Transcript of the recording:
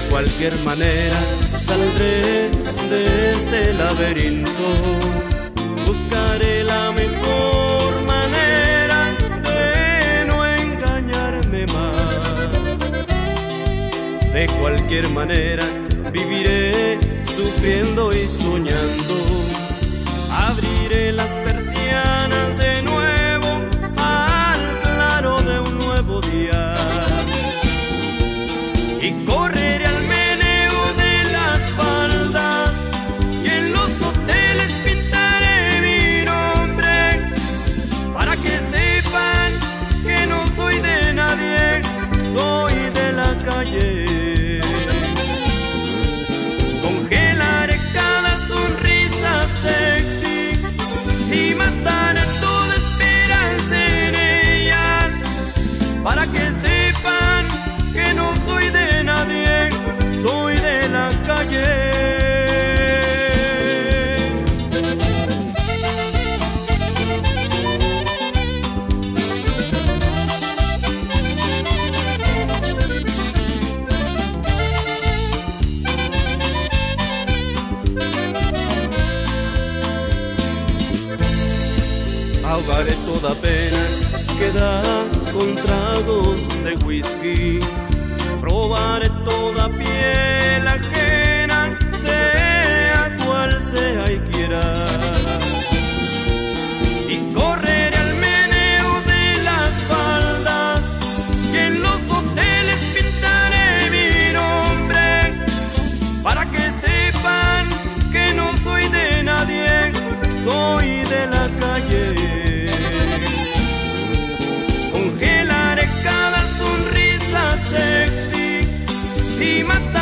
de cualquier manera saldré de este laberinto. Buscaré la mejor manera de no engañarme más. De cualquier manera viviré sufriendo ahogaré toda pena que da con tragos de whisky, probaré toda piel mata.